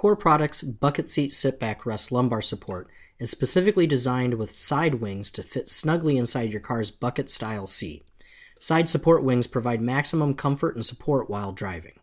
Core Products Bucket Seat Sitback Rest Lumbar Support is specifically designed with side wings to fit snugly inside your car's bucket style seat. Side support wings provide maximum comfort and support while driving.